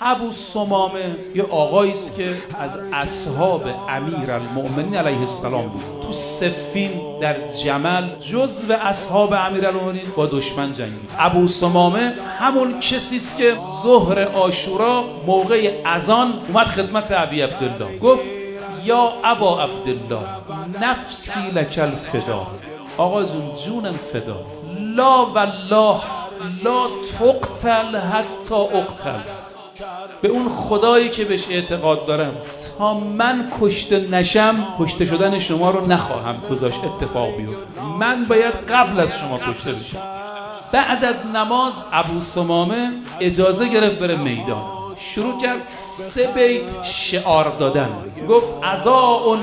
ابو سمامه یه آقایی است که از اصحاب امیر المؤمنین علیه السلام بود. تو سفین در جمل جزو اصحاب امیر المؤمنین با دشمن جنگید. ابو سمامه همون کسی است که ظهر آشورا موقع اذان اومد خدمت ابی عبدالله. گفت یا ابا عبدالله نفسی لک الفدا. آقا جون جونم فدات لا والله لا تقتل حتی اقتل. به اون خدایی که بهش اعتقاد دارم. تا من کشته نشم کشته شدن شما رو نخواهم گذاشت. اتفاق بیفته. من باید قبل از شما کشته بشم. بعد از نماز ابو سمامه اجازه گرفت بره میدان. شروع کرد سه بیت شعار دادن. گفت ازا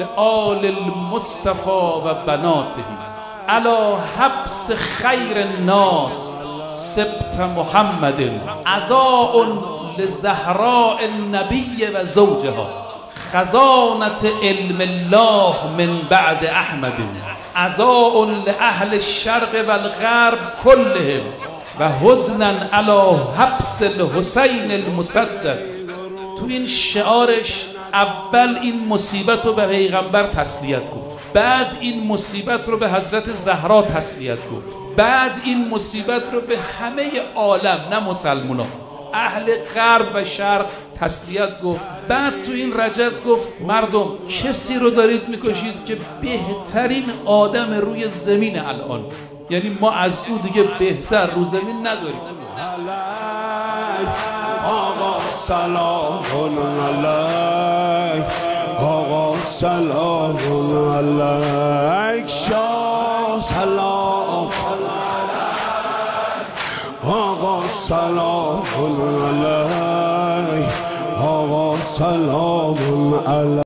لآل المصطفى و بناته. علا حبس خیر الناس. سبت محمد عزاء لزهراء النبی و زوجها. خزانت علم الله من بعد احمد. عزاء لأهل الشرق و كلهم و حزنا علی حبس الحسین المسدد. تو این شعارش اول این مصیبت رو به پیغمبر تسلیت گفت بعد این مصیبت رو به حضرت زهرا تسلیت گفت. بعد این مصیبت رو به همه عالم نه مسلمان اهل غرب و شرق تسلیت گفت. بعد تو این رجز گفت مردم کسی رو دارید می‌کشید که بهترین آدم روی زمین الان. یعنی ما از او دیگه بهتر رو زمین نداریم. آقا سلام علیک. آقا سلام علیک. شاه سلام آقا سلام علیک آقا سلام علیک